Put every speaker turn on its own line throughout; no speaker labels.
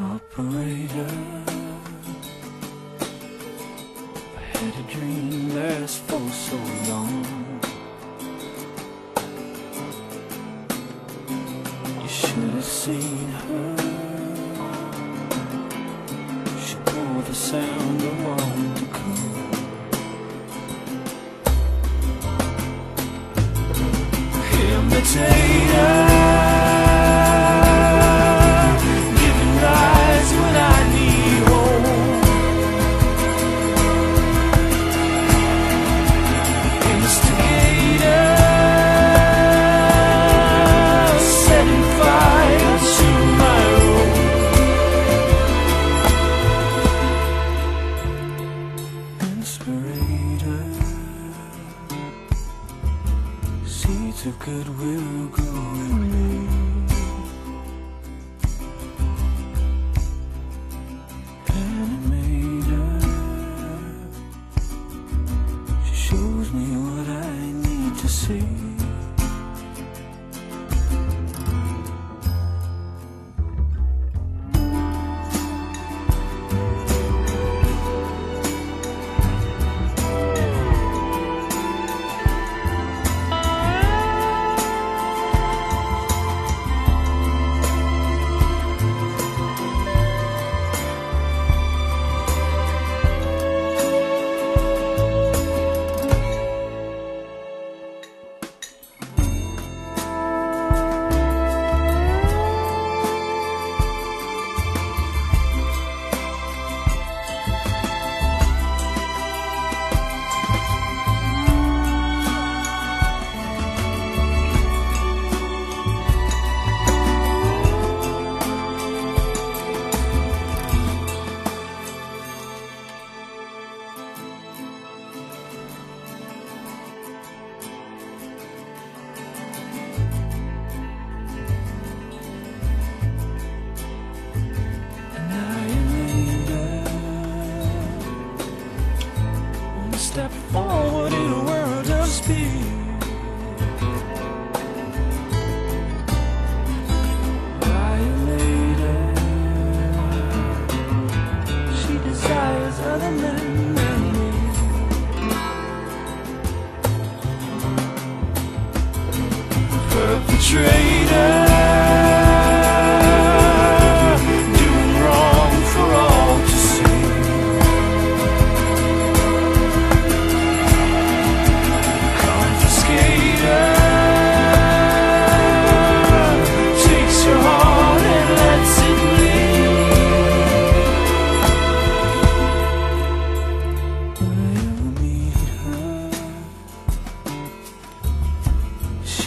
operator. I had a dream last for so long. You should have seen her. She bore the sound of all to come. Imitator, goodwill grow in me. Animator, she shows me what I need to see.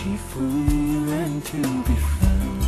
She and to be found?